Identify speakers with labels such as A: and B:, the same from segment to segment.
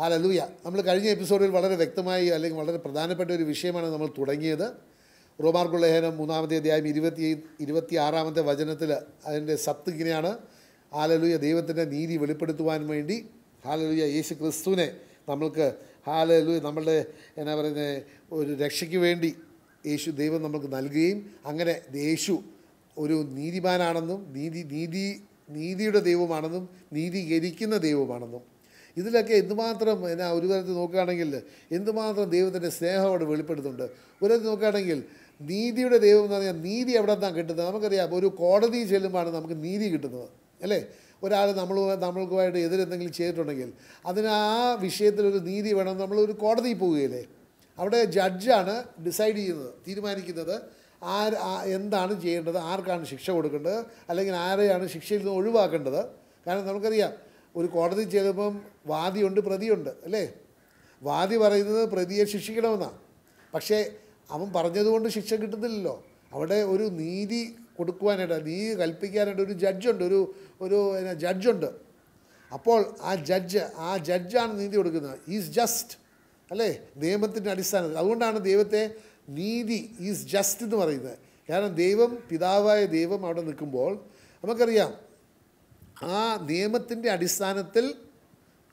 A: Hallelujah. നമ്മൾ കഴിഞ്ഞ എപ്പിസോഡിൽ വളരെ വ്യക്തമായി അല്ലെങ്കിൽ വളരെ പ്രധാനപ്പെട്ട ഒരു വിഷയമാണ് നമ്മൾ തുടങ്ങിയത്. റോമാർക്കുള്ള ലേഖനം മൂന്നാമത്തെ അധ്യായം ഇരുപത്തി ഇരുപത്തി ആറാമത്തെ വചനത്തിൽ അതിന്റെ സത്ത് ഇങ്ങനെയാണ്. ഹാലലൂയ ദൈവത്തിന്റെ നീതി വെളിപ്പെടുത്തുവാൻ വേണ്ടി ഹാലലൂയ യേശു ക്രിസ്തുവിനെ നമ്മൾക്ക് ഹാലലൂയ നമ്മളുടെ എന്നാ പറയുന്നത് ഒരു രക്ഷയ്ക്ക് വേണ്ടി യേശു ദൈവം നമുക്ക് നൽകുകയും അങ്ങനെ യേശു ഒരു നീതിമാനാണെന്നും നീതി നീതി നീതിയുടെ ദൈവമാണെന്നും നീതീകരിക്കുന്ന ദൈവമാണെന്നും ഇതിലൊക്കെ എന്തുമാത്രം എന്നാ ഒരു തരത്തിൽ നോക്കുകയാണെങ്കിൽ എന്തുമാത്രം ദൈവത്തിന്റെ സ്നേഹം അവിടെ വെളിപ്പെടുത്തുന്നുണ്ട്. ഒരു തരത്തിൽ നോക്കുകയാണെങ്കിൽ നീതിയുടെ ദൈവം എന്ന് പറഞ്ഞാൽ നീതി എവിടെ നിന്നാണ് കിട്ടുന്നത്? നമുക്കറിയാം ഒരു കോടതി ചെല്ലുമ്പോഴാണ് നമുക്ക് നീതി കിട്ടുന്നത് അല്ലേ? ഒരാൾ നമ്മൾ നമ്മൾക്കുമായിട്ട് എതിരെന്തെങ്കിലും ചെയ്തിട്ടുണ്ടെങ്കിൽ അതിന് ആ വിഷയത്തിലൊരു നീതി വേണം നമ്മൾ ഒരു കോടതിയിൽ പോവുകയില്ലേ? അവിടെ ജഡ്ജാണ് ഡിസൈഡ് ചെയ്യുന്നത് തീരുമാനിക്കുന്നത് ആര് എന്താണ് ചെയ്യേണ്ടത് ആർക്കാണ് ശിക്ഷ കൊടുക്കേണ്ടത് അല്ലെങ്കിൽ ആരെയാണ് ശിക്ഷയിൽ നിന്ന് ഒഴിവാക്കേണ്ടത്. കാരണം നമുക്കറിയാം ഒരു കോടതി ചെല്ലുമ്പം വാദിയുണ്ട് പ്രതിയുണ്ട് അല്ലേ? വാദി പറയുന്നത് പ്രതിയെ ശിക്ഷിക്കണമെന്നാണ് പക്ഷേ അവൻ പറഞ്ഞതുകൊണ്ട് ശിക്ഷ കിട്ടുന്നില്ലല്ലോ. അവിടെ ഒരു നീതി കൊടുക്കുവാനായിട്ട് നീതി കൽപ്പിക്കാനായിട്ട് ഒരു ജഡ്ജുണ്ട് ഒരു ഒരു ജഡ്ജുണ്ട്. അപ്പോൾ ആ ജഡ്ജ് ആ ജഡ്ജാണ് നീതി കൊടുക്കുന്നത്. ഈസ് ജസ്റ്റ് അല്ലേ? നിയമത്തിന്റെ അടിസ്ഥാനത്തിൽ. അതുകൊണ്ടാണ് ദൈവത്തെ നീതി ഈസ് ജസ്റ്റ് എന്ന് പറയുന്നത്. കാരണം ദൈവം പിതാവായ ദൈവം അവിടെ നിൽക്കുമ്പോൾ നമുക്കറിയാം ആ നിയമത്തിന്റെ അടിസ്ഥാനത്തിൽ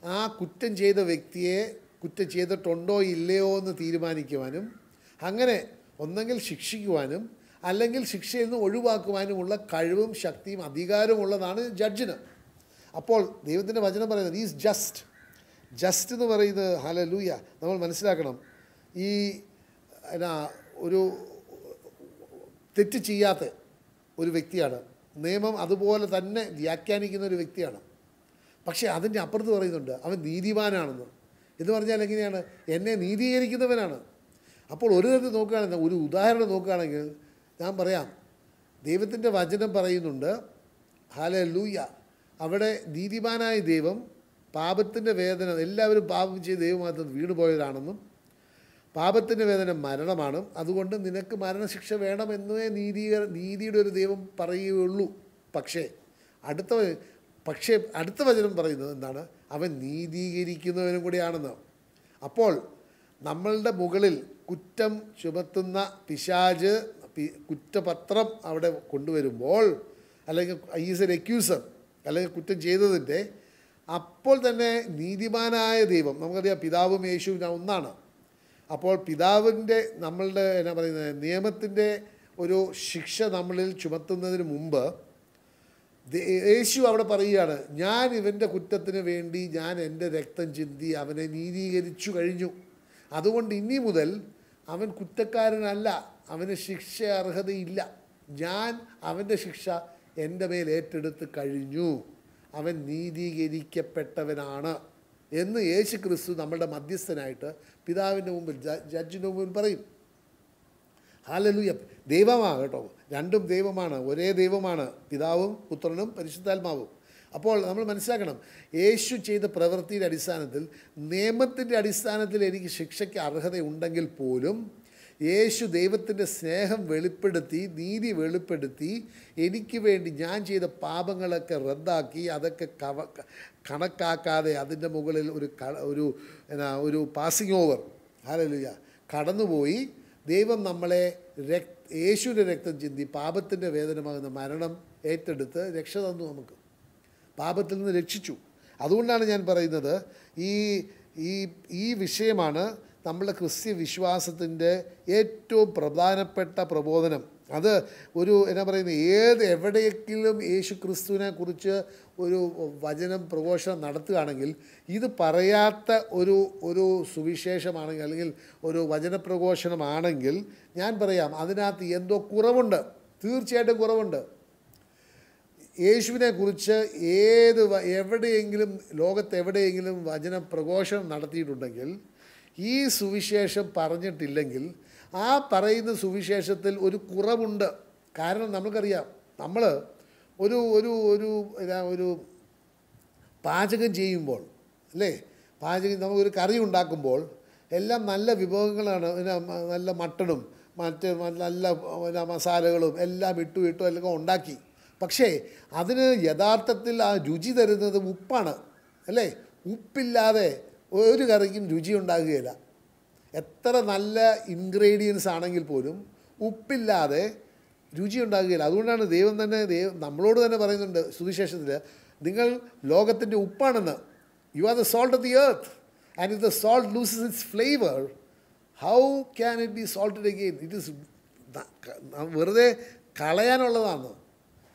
A: ആ കുറ്റം ചെയ്ത വ്യക്തിയെ കുറ്റം ചെയ്തിട്ടുണ്ടോ ഇല്ലയോ എന്ന് തീരുമാനിക്കുവാനും അങ്ങനെ ഒന്നെങ്കിൽ ശിക്ഷിക്കുവാനും അല്ലെങ്കിൽ ശിക്ഷയിൽ നിന്ന് ഒഴിവാക്കുവാനുമുള്ള കഴിവും ശക്തിയും അധികാരവും ഉള്ളതാണ് ജഡ്ജിന്. അപ്പോൾ ദൈവത്തിന്റെ വചനം പറയുന്നത് ഈസ് ജസ്റ്റ് ജസ്റ്റ് എന്ന് പറയുന്നത് ഹല ലൂയ നമ്മൾ മനസ്സിലാക്കണം ഈ എന്നാ ഒരു തെറ്റ് ചെയ്യാത്ത ഒരു വ്യക്തിയാണ്. നിയമം അതുപോലെ തന്നെ വ്യാഖ്യാനിക്കുന്ന ഒരു വ്യക്തിയാണ്. പക്ഷേ അതിന്റെ അപ്പുറത്ത് പറയുന്നുണ്ട് അവൻ നീതിമാനാണെന്ന്. എന്ന് പറഞ്ഞാൽ എങ്ങനെയാണ്? എന്നെ നീതീകരിക്കുന്നവനാണ്. അപ്പോൾ ഒരു തരത്തിൽ നോക്കുകയാണെങ്കിൽ ഒരു ഉദാഹരണം നോക്കുകയാണെങ്കിൽ ഞാൻ പറയാം ദൈവത്തിന്റെ വചനം പറയുന്നുണ്ട് ഹാല ലൂയ അവിടെ നീതിമാനായ ദൈവം പാപത്തിന്റെ വേദന എല്ലാവരും പാപം ചെയ്ത് ദൈവമാകത്ത് വീണുപോയതാണെന്നും പാപത്തിന്റെ വേദന മരണമാണ്. അതുകൊണ്ട് നിനക്ക് മരണശിക്ഷ വേണമെന്നേ നീതി നീതിയുടെ ഒരു ദൈവം പറയുകയുള്ളൂ. പക്ഷേ അടുത്ത പക്ഷേ അടുത്ത വചനം പറയുന്നത് എന്താണ്? അവൻ നീതീകരിക്കുന്നവനും കൂടിയാണെന്ന്. അപ്പോൾ നമ്മളുടെ മുകളിൽ കുറ്റം ചുമത്തുന്ന പിശാജ് കുറ്റപത്രം അവിടെ കൊണ്ടുവരുമ്പോൾ അല്ലെങ്കിൽ ഈസ് എൻ എക്യൂസർ അല്ലെങ്കിൽ കുറ്റം ചെയ്തതിന്റെ അപ്പോൾ തന്നെ നീതിമാനായ ദൈവം നമുക്കറിയാം പിതാവും യേശുവും ഞാൻ ഒന്നാണ്. അപ്പോൾ പിതാവിന്റെ നമ്മളുടെ എന്നാ പറയുന്നത് നിയമത്തിന്റെ ഒരു ശിക്ഷ നമ്മളിൽ ചുമത്തുന്നതിന് മുമ്പ് യേശു അവിടെ പറയുകയാണ് ഞാൻ ഇവന്റെ കുറ്റത്തിന് വേണ്ടി ഞാൻ എന്റെ രക്തം ചിന്തി അവനെ നീതീകരിച്ചു കഴിഞ്ഞു. അതുകൊണ്ട് ഇനി മുതൽ അവൻ കുറ്റക്കാരനല്ല അവന് ശിക്ഷ അർഹതയില്ല. ഞാൻ അവന്റെ ശിക്ഷ എന്റെ മേൽ ഏറ്റെടുത്ത് കഴിഞ്ഞു. അവൻ നീതീകരിക്കപ്പെട്ടവനാണ്. എന്ന് യേശു ക്രിസ്തു നമ്മളുടെ മധ്യസ്ഥനായിട്ട് പിതാവിന്റെ മുമ്പിൽ ജഡ്ജിന്റെ മുമ്പിൽ പറയും. ഹാലലൂയ ദൈവമാണ് കേട്ടോ. രണ്ടും ദൈവമാണ്. ഒരേ ദൈവമാണ്. പിതാവും പുത്രനും പരിശുദ്ധാത്മാവും. അപ്പോൾ നമ്മൾ മനസ്സിലാക്കണം യേശു ചെയ്ത പ്രവൃത്തിയുടെ അടിസ്ഥാനത്തിൽ നിയമത്തിന്റെ അടിസ്ഥാനത്തിൽ എനിക്ക് ശിക്ഷയ്ക്ക് അർഹതയുണ്ടെങ്കിൽ പോലും യേശു ദൈവത്തിന്റെ സ്നേഹം വെളിപ്പെടുത്തി നീതി വെളിപ്പെടുത്തി എനിക്ക് വേണ്ടി ഞാൻ ചെയ്ത പാപങ്ങളൊക്കെ റദ്ദാക്കി അതൊക്കെ കവ കണക്കാക്കാതെ അതിന്റെ മുകളിൽ ഒരു ക ഒരു എന്നാ ഒരു പാസിങ് ഓവർ ഹാലലുയ കടന്നുപോയി. ദൈവം നമ്മളെ രക് യേശുവിന്റെ രക്തം ചിന്തി പാപത്തിന്റെ വേദനമാകുന്ന മരണം ഏറ്റെടുത്ത് രക്ഷ തന്നു നമുക്ക്. പാപത്തിൽ നിന്ന് രക്ഷിച്ചു. അതുകൊണ്ടാണ് ഞാൻ പറയുന്നത് ഈ ഈ ഈ വിഷയമാണ് നമ്മളുടെ ക്രിസ്ത്യ വിശ്വാസത്തിന്റെ ഏറ്റവും പ്രധാനപ്പെട്ട പ്രബോധനം. അത് ഒരു എന്നാ പറയുന്നത് ഏത് എവിടെയെങ്കിലും യേശു ക്രിസ്തുവിനെ കുറിച്ച് ഒരു വചനം പ്രഘോഷണം നടത്തുകയാണെങ്കിൽ ഇത് പറയാത്ത ഒരു ഒരു സുവിശേഷമാണെങ്കിൽ അല്ലെങ്കിൽ ഒരു വചനപ്രഘോഷണമാണെങ്കിൽ ഞാൻ പറയാം അതിനകത്ത് എന്തോ കുറവുണ്ട്. തീർച്ചയായിട്ടും കുറവുണ്ട്. യേശുവിനെ കുറിച്ച് ഏത് എവിടെയെങ്കിലും ലോകത്ത് എവിടെയെങ്കിലും വചന പ്രഘോഷണം നടത്തിയിട്ടുണ്ടെങ്കിൽ ഈ സുവിശേഷം പറഞ്ഞിട്ടില്ലെങ്കിൽ ആ പറയുന്ന സുവിശേഷത്തിൽ ഒരു കുറവുണ്ട്. കാരണം നമുക്കറിയാം നമ്മൾ ഒരു ഒരു ഒരു ഒരു പാചകം ചെയ്യുമ്പോൾ അല്ലേ? പാചകം നമുക്കൊരു കറി ഉണ്ടാക്കുമ്പോൾ എല്ലാം നല്ല വിഭവങ്ങളാണ്. നല്ല മട്ടണും മറ്റ് നല്ല പിന്നെ മസാലകളും എല്ലാം ഇട്ടു ഇട്ടു എല്ലാം ഉണ്ടാക്കി. പക്ഷേ അതിന് യഥാർത്ഥത്തിൽ ആ രുചി തരുന്നത് ഉപ്പാണ് അല്ലേ? ഉപ്പില്ലാതെ ഒരു കറിക്കും രുചി ഉണ്ടാകുകയില്ല. എത്ര നല്ല ഇൻഗ്രീഡിയൻസ് ആണെങ്കിൽ പോലും ഉപ്പില്ലാതെ രുചി ഉണ്ടാകുകയില്ല. അതുകൊണ്ടാണ് ദൈവം തന്നെ ദൈവം നമ്മളോട് തന്നെ പറയുന്നുണ്ട് സുവിശേഷത്തിൽ നിങ്ങൾ ലോകത്തിന്റെ ഉപ്പാണെന്ന്. You are the salt of the earth and if the salt loses its flavour how can it be salted again it is വെറുതെ കളയാനുള്ളതാണ്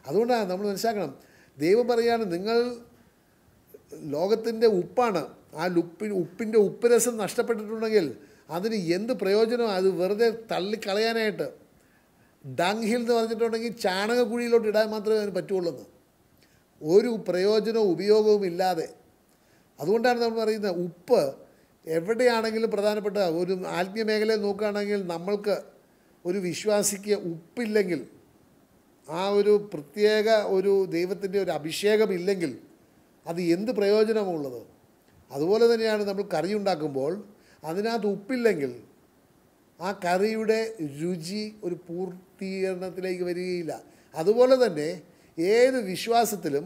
A: അതുകൊണ്ടാണ് നമ്മൾ മനസ്സിലാക്കണം. ദൈവം പറയുകയാണ് നിങ്ങൾ ലോകത്തിന്റെ ഉപ്പാണ്. ആ ലുപ്പി ഉപ്പിന്റെ ഉപ്പുരസം നഷ്ടപ്പെട്ടിട്ടുണ്ടെങ്കിൽ അതിന് എന്ത് പ്രയോജനം? അത് വെറുതെ തള്ളിക്കളയാനായിട്ട്. ഡങ് ഹിൽ എന്ന് പറഞ്ഞിട്ടുണ്ടെങ്കിൽ ചാണകക്കുഴിയിലോട്ട് ഇടാൻ മാത്രമേ അതിന് പറ്റുള്ളൂ ഒരു പ്രയോജനവും ഉപയോഗവും ഇല്ലാതെ. അതുകൊണ്ടാണ് നമ്മൾ പറയുന്നത് ഉപ്പ് എവിടെയാണെങ്കിലും പ്രധാനപ്പെട്ട ഒരു ആത്മീയ മേഖലയിൽ നോക്കുകയാണെങ്കിൽ നമ്മൾക്ക് ഒരു വിശ്വാസിക്ക് ഉപ്പില്ലെങ്കിൽ ആ ഒരു പ്രത്യേക ഒരു ദൈവത്തിന്റെ ഒരു അഭിഷേകം ഇല്ലെങ്കിൽ അത് എന്ത് പ്രയോജനമുള്ളത് അതുപോലെ തന്നെയാണ് നമ്മൾ കറി ഉണ്ടാക്കുമ്പോൾ അതിനകത്ത് ഉപ്പില്ലെങ്കിൽ ആ കറിയുടെ രുചി ഒരു പൂർത്തീകരണത്തിലേക്ക് വരികയില്ല. അതുപോലെ തന്നെ ഏത് വിശ്വാസത്തിലും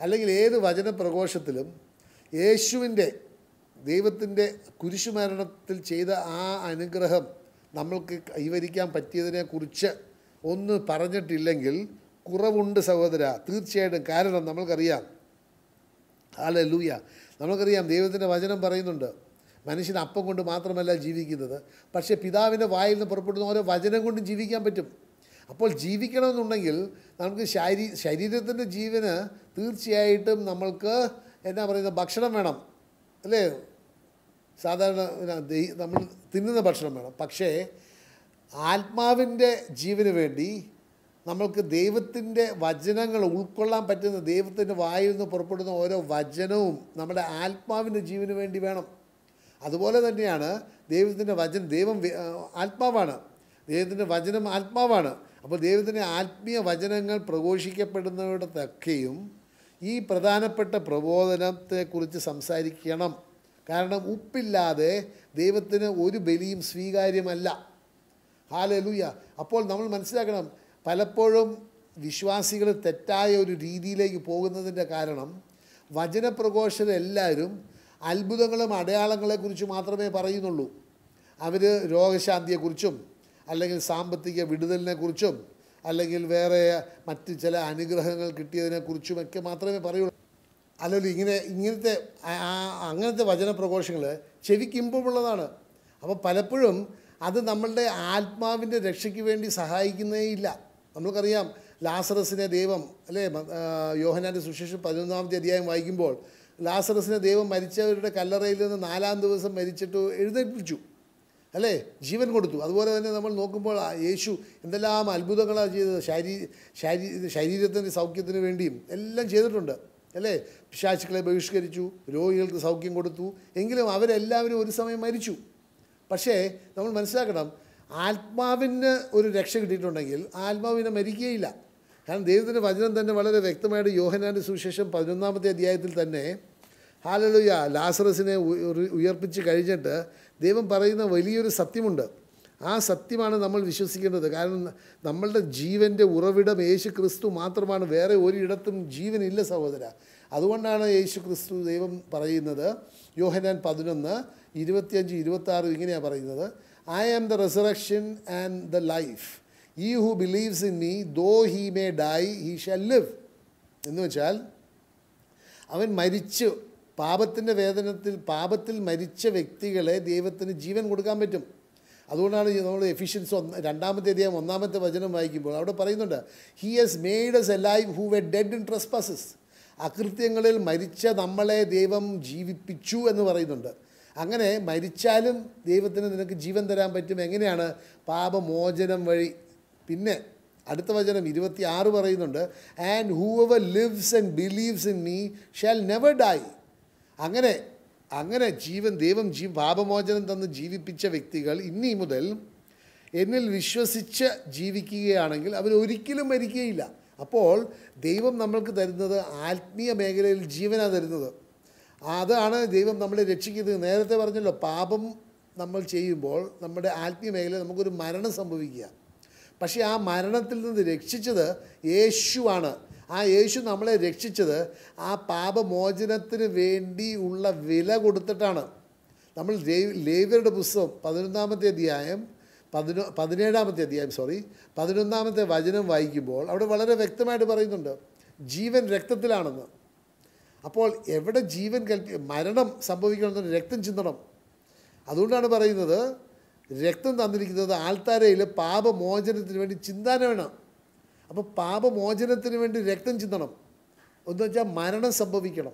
A: അല്ലെങ്കിൽ ഏത് വചന പ്രഘോഷത്തിലും യേശുവിന്റെ ദൈവത്തിന്റെ കുരിശുമരണത്തിൽ ചെയ്ത ആ അനുഗ്രഹം നമ്മൾക്ക് കൈവരിക്കാൻ പറ്റിയതിനെക്കുറിച്ച് ഒന്ന് പറഞ്ഞിട്ടില്ലെങ്കിൽ കുറവുണ്ട് സഹോദര. തീർച്ചയായിട്ടും കാരണം നമ്മൾക്കറിയാം. ഹാല ലൂയ നമുക്കറിയാം ദൈവത്തിന്റെ വചനം പറയുന്നുണ്ട് മനുഷ്യൻ അപ്പം കൊണ്ട് മാത്രമല്ല ജീവിക്കുന്നത്. പക്ഷേ പിതാവിന്റെ വായിൽ നിന്ന് പുറപ്പെടുന്ന ഓരോ വചനം കൊണ്ടും ജീവിക്കാൻ പറ്റും. അപ്പോൾ ജീവിക്കണമെന്നുണ്ടെങ്കിൽ നമുക്ക് ശരീ ശരീരത്തിന്റെ ജീവന് തീർച്ചയായിട്ടും നമ്മൾക്ക് എന്നാ പറയുന്നത് ഭക്ഷണം വേണം അല്ലേ? സാധാരണ നമ്മൾ തിന്നുന്ന ഭക്ഷണം വേണം. പക്ഷേ ആത്മാവിന്റെ ജീവന് വേണ്ടി നമ്മൾക്ക് ദൈവത്തിന്റെ വചനങ്ങൾ ഉൾക്കൊള്ളാൻ പറ്റുന്ന ദൈവത്തിന്റെ വായിൽ നിന്ന് പുറപ്പെടുന്ന ഓരോ വചനവും നമ്മുടെ ആത്മാവിന്റെ ജീവന് വേണ്ടി വേണം. അതുപോലെ തന്നെയാണ് ദൈവത്തിന്റെ വചനം ദൈവം ആത്മാവാണ്. ദൈവത്തിന്റെ വചനം ആത്മാവാണ്. അപ്പോൾ ദൈവത്തിന്റെ ആത്മീയ വചനങ്ങൾ പ്രഘോഷിക്കപ്പെടുന്നിടത്തൊക്കെയും ഈ പ്രധാനപ്പെട്ട പ്രബോധനത്തെക്കുറിച്ച് സംസാരിക്കണം. കാരണം ഉപ്പില്ലാതെ ദൈവത്തിന് ഒരു ബലിയും സ്വീകാര്യമല്ല. ഹാലലൂയ. അപ്പോൾ നമ്മൾ മനസ്സിലാക്കണം പലപ്പോഴും വിശ്വാസികൾ തെറ്റായ ഒരു രീതിയിലേക്ക് പോകുന്നതിന്റെ കാരണം വചനപ്രഘോഷരെല്ലാവരും അത്ഭുതങ്ങളും അടയാളങ്ങളെക്കുറിച്ച് മാത്രമേ പറയുന്നുള്ളൂ. അവർ രോഗശാന്തിയെക്കുറിച്ചും അല്ലെങ്കിൽ സാമ്പത്തിക വിടുതലിനെക്കുറിച്ചും അല്ലെങ്കിൽ വേറെ മറ്റ് ചില അനുഗ്രഹങ്ങൾ കിട്ടിയതിനെക്കുറിച്ചുമൊക്കെ മാത്രമേ പറയുള്ളൂ. അല്ലെങ്കിൽ ഇങ്ങനെ ഇങ്ങനത്തെ അങ്ങനത്തെ വചനപ്രഘോഷങ്ങൾ ചെവിക്ക് ഇമ്പമുള്ളതാണ് അപ്പോൾ പലപ്പോഴും അത് നമ്മളുടെ ആത്മാവിന്റെ രക്ഷയ്ക്ക് വേണ്ടി സഹായിക്കുന്നേ ഇല്ല. നമ്മൾക്കറിയാം ലാസറസിനെ ദൈവം അല്ലേ യോഹനാന്റെ സുശേഷം പതിനൊന്നാമത്തെ അധ്യായം വായിക്കുമ്പോൾ ലാസറസിനെ ദൈവം മരിച്ചവരുടെ കല്ലറയിൽ നിന്ന് നാലാം ദിവസം മരിച്ചിട്ട് എഴുന്നേൽപ്പിച്ചു. അല്ലേ ജീവൻ കൊടുത്തു. അതുപോലെ തന്നെ നമ്മൾ നോക്കുമ്പോൾ യേശു എന്തെല്ലാം അത്ഭുതങ്ങളാണ് ചെയ്തത്. ശാരീ ശാരീ ശരീരത്തിന്റെ സൗഖ്യത്തിന് വേണ്ടിയും എല്ലാം ചെയ്തിട്ടുണ്ട്. അല്ലേ പിശാചുക്കളെ ബഹിഷ്കരിച്ചു രോഗികൾക്ക് സൗഖ്യം കൊടുത്തു. എങ്കിലും അവരെല്ലാവരും ഒരു സമയം മരിച്ചു. പക്ഷേ നമ്മൾ മനസ്സിലാക്കണം ആത്മാവിന് ഒരു രക്ഷ കിട്ടിയിട്ടുണ്ടെങ്കിൽ ആത്മാവിനെ മരിക്കുകയില്ല. കാരണം ദൈവത്തിന്റെ വചനം തന്നെ വളരെ വ്യക്തമായിട്ട് യോഹനാന്റെ സുവിശേഷം പതിനൊന്നാമത്തെ അധ്യായത്തിൽ തന്നെ ഹാലലുയ ലാസറസിനെ ഉയർപ്പിച്ച് കഴിഞ്ഞിട്ട് ദൈവം പറയുന്ന വലിയൊരു സത്യമുണ്ട്. ആ സത്യമാണ് നമ്മൾ വിശ്വസിക്കേണ്ടത്. കാരണം നമ്മളുടെ ജീവന്റെ ഉറവിടം യേശു ക്രിസ്തു മാത്രമാണ്. വേറെ ഒരിടത്തും ജീവനില്ല സഹോദര. അതുകൊണ്ടാണ് യേശു ക്രിസ്തു ദൈവം പറയുന്നത് യോഹനാൻ പതിനൊന്ന് ഇരുപത്തിയഞ്ച് ഇരുപത്താറ് ഇങ്ങനെയാണ് പറയുന്നത്. I am the resurrection and the life. He who believes in me, though he may die, he shall live. എന്ന് വെച്ചാൽ അവൻ മരിച്ചു പാപത്തിന്റെ വേദനത്തിൽ പാപത്തിൽ മരിച്ച വ്യക്തികളെ ദൈവത്തിന് ജീവൻ കൊടുക്കാൻ പറ്റും അതുകൊണ്ടാണ് നമ്മൾ എഫിഷ്യൻസ് ഒന്ന് രണ്ടാമത്തെ അധ്യായം ഒന്നാമത്തെ വചനം വായിക്കുമ്പോൾ അവിടെ പറയുന്നുണ്ട് he has made us alive who were dead in trespasses അകൃത്യങ്ങളിൽ മരിച്ച നമ്മളെ ദൈവം ജീവിപ്പിച്ചു എന്ന് പറയുന്നുണ്ട് അങ്ങനെ മരിച്ചാലും ദൈവത്തിന് നിനക്ക് ജീവൻ തരാൻ പറ്റും. എങ്ങനെയാണ്? പാപമോചനം വഴി. പിന്നെ അടുത്ത വചനം ഇരുപത്തി ആറ് പറയുന്നുണ്ട് and whoever lives and believes in me shall never die അങ്ങനെ അങ്ങനെ ജീവൻ ദൈവം ജീ പാപമോചനം തന്ന് ജീവിപ്പിച്ച വ്യക്തികൾ ഇനി മുതൽ എന്നിൽ വിശ്വസിച്ച് ജീവിക്കുകയാണെങ്കിൽ അവർ ഒരിക്കലും മരിക്കുകയില്ല. അപ്പോൾ ദൈവം നമ്മൾക്ക് തരുന്നത് ആത്മീയ മേഖലയിൽ ജീവനാണ് തരുന്നത്. അതാണ് ദൈവം നമ്മളെ രക്ഷിക്കുന്നത്. നേരത്തെ പറഞ്ഞല്ലോ പാപം നമ്മൾ ചെയ്യുമ്പോൾ നമ്മുടെ ആത്മീയ മേഖലയിൽ നമുക്കൊരു മരണം സംഭവിക്കുക. പക്ഷേ ആ മരണത്തിൽ നിന്ന് രക്ഷിച്ചത് യേശുവാണ്. ആ യേശു നമ്മളെ രക്ഷിച്ചത് ആ പാപമോചനത്തിന് വേണ്ടി ഉള്ള വില കൊടുത്തിട്ടാണ്. നമ്മൾ ലേവ്യരുടെ പുസ്തകം പതിനൊന്നാമത്തെ അധ്യായം പതിനൊ പതിനേഴാമത്തെ അധ്യായം സോറി പതിനൊന്നാമത്തെ വചനം വായിക്കുമ്പോൾ അവിടെ വളരെ വ്യക്തമായിട്ട് പറയുന്നുണ്ട് ജീവൻ രക്തത്തിലാണെന്ന്. അപ്പോൾ എവിടെ ജീവൻ കൽപ്പി മരണം സംഭവിക്കണമെന്ന് രക്തം ചിന്തണം. അതുകൊണ്ടാണ് പറയുന്നത് രക്തം തന്നിരിക്കുന്നത് ആൾത്താരയിൽ പാപമോചനത്തിന് വേണ്ടി ചിന്താന വേണം. അപ്പോൾ പാപമോചനത്തിന് വേണ്ടി രക്തം ചിന്തണം. എന്ന് വെച്ചാൽ മരണം സംഭവിക്കണം.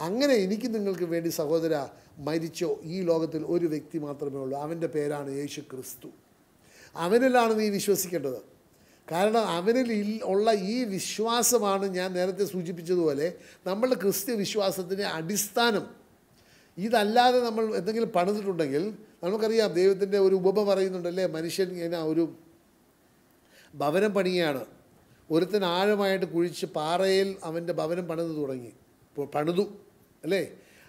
A: അങ്ങനെ എനിക്ക് നിങ്ങൾക്ക് വേണ്ടി സഹോദര മരിച്ചോ ഈ ലോകത്തിൽ ഒരു വ്യക്തി മാത്രമേ ഉള്ളൂ. അവന്റെ പേരാണ് യേശു ക്രിസ്തു അവനിലാണ് നീ വിശ്വസിക്കേണ്ടത്. കാരണം അവനിൽ ഉള്ള ഈ വിശ്വാസമാണ് ഞാൻ നേരത്തെ സൂചിപ്പിച്ചതുപോലെ നമ്മളുടെ ക്രിസ്ത്യ വിശ്വാസത്തിന്റെ അടിസ്ഥാനം. ഇതല്ലാതെ നമ്മൾ എന്തെങ്കിലും പണിതിട്ടുണ്ടെങ്കിൽ നമുക്കറിയാം ദൈവത്തിന്റെ ഒരു ഉപമ പറയുന്നുണ്ടല്ലേ മനുഷ്യൻ ഇങ്ങനെ ഒരു ഭവനം പണിയാണ്. ഒരുത്തൻ ആഴമായിട്ട് കുഴിച്ച് പാറയിൽ അവന്റെ ഭവനം പണിത് തുടങ്ങി പണിതു അല്ലേ?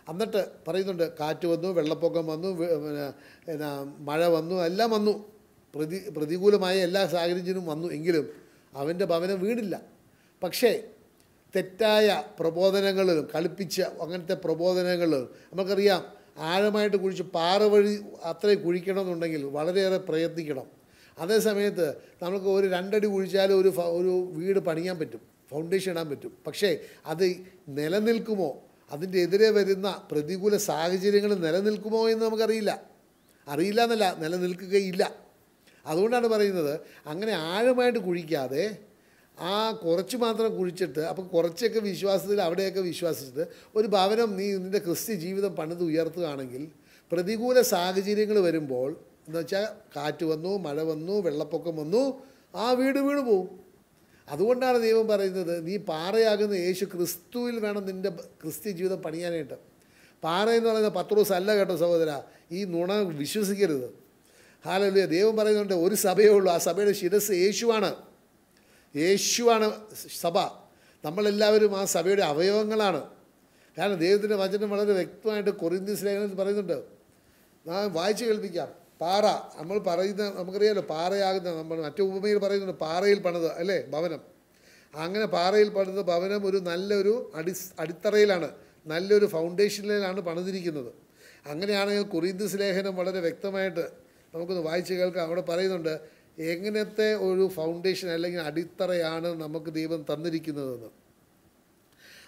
A: എന്നിട്ട് പറയുന്നുണ്ട് കാറ്റ് വന്നു വെള്ളപ്പൊക്കം വന്നു പിന്നെ മഴ വന്നു എല്ലാം വന്നു. പ്രതി പ്രതികൂലമായ എല്ലാ സാഹചര്യത്തിനും വന്നു എങ്കിലും അവന്റെ ഭവനം വീടില്ല. പക്ഷേ തെറ്റായ പ്രബോധനങ്ങളിലും കളിപ്പിച്ച അങ്ങനത്തെ പ്രബോധനങ്ങൾ നമുക്കറിയാം ആഴമായിട്ട് കുഴിച്ച് പാറ വഴി അത്രയും കുഴിക്കണമെന്നുണ്ടെങ്കിൽ വളരെയേറെ പ്രയത്നിക്കണം. അതേ സമയത്ത് നമുക്ക് ഒരു രണ്ടടി കുഴിച്ചാൽ ഒരു ഒരു വീട് പണിയാൻ പറ്റും ഫൗണ്ടേഷൻ ഇടാൻ പറ്റും. പക്ഷേ അത് നിലനിൽക്കുമോ? അതിന്റെ എതിരെ വരുന്ന പ്രതികൂല സാഹചര്യങ്ങൾ നിലനിൽക്കുമോ എന്ന് നമുക്കറിയില്ല. അറിയില്ല എന്നല്ല നിലനിൽക്കുകയില്ല. അതുകൊണ്ടാണ് പറയുന്നത് അങ്ങനെ ആഴമായിട്ട് കുഴിക്കാതെ ആ കുറച്ച് മാത്രം കുഴിച്ചിട്ട് അപ്പോൾ കുറച്ചൊക്കെ വിശ്വാസത്തിൽ അവിടെയൊക്കെ വിശ്വാസിച്ചിട്ട് ഒരു ഭവനം നീ നിന്റെ ക്രിസ്ത്യ ജീവിതം പണിത് ഉയർത്തുകയാണെങ്കിൽ പ്രതികൂല സാഹചര്യങ്ങൾ വരുമ്പോൾ എന്ന് വെച്ചാൽ കാറ്റ് വന്നു മഴ വന്നു വെള്ളപ്പൊക്കം വന്നു ആ വീട് വീണ് പോവും. അതുകൊണ്ടാണ് ദൈവം പറയുന്നത് നീ പാറയാകുന്ന യേശു ക്രിസ്തുവിൽ വേണം നിന്റെ ക്രിസ്ത്യ ജീവിതം പണിയാനായിട്ട്. പാറ എന്ന് പറയുന്നത് പത്രോസ് അല്ല കേട്ടോ സഹോദര ഈ നുണ വിശ്വസിക്കരുത്. ഹാലല്ലേ ദൈവം പറയുന്നുണ്ട് ഒരു സഭയേ ഉള്ളൂ. ആ സഭയുടെ ശിരസ് യേശുവാണ്. യേശുവാണ് സഭ. നമ്മളെല്ലാവരും ആ സഭയുടെ അവയവങ്ങളാണ്. കാരണം ദൈവത്തിന്റെ വചനം വളരെ വ്യക്തമായിട്ട് കൊറിന്ത്യസ് ലേഖനത്തിൽ പറയുന്നുണ്ട്. ഞാൻ വായിച്ച് കേൾപ്പിക്കാം. പാറ. നമ്മൾ പറയുന്ന നമുക്കറിയാലോ പാറയാകുന്ന നമ്മൾ മറ്റു ഉപമയിൽ പറയുന്നുണ്ട് പാറയിൽ പണിത് അല്ലേ? ഭവനം. അങ്ങനെ പാറയിൽ പണിത് ഭവനം ഒരു നല്ലൊരു അടി അടിത്തറയിലാണ്. നല്ലൊരു ഫൗണ്ടേഷനിലാണ് പണിതിരിക്കുന്നത്. അങ്ങനെയാണെങ്കിൽ കൊറിന്ത്യസ് ലേഖനം വളരെ വ്യക്തമായിട്ട് നമുക്കൊന്ന് വായിച്ച് കേൾക്കാം. അവിടെ പറയുന്നുണ്ട് എങ്ങനത്തെ ഒരു ഫൗണ്ടേഷൻ അല്ലെങ്കിൽ അടിത്തറയാണ് നമുക്ക് ദൈവം തന്നിരിക്കുന്നതെന്ന്?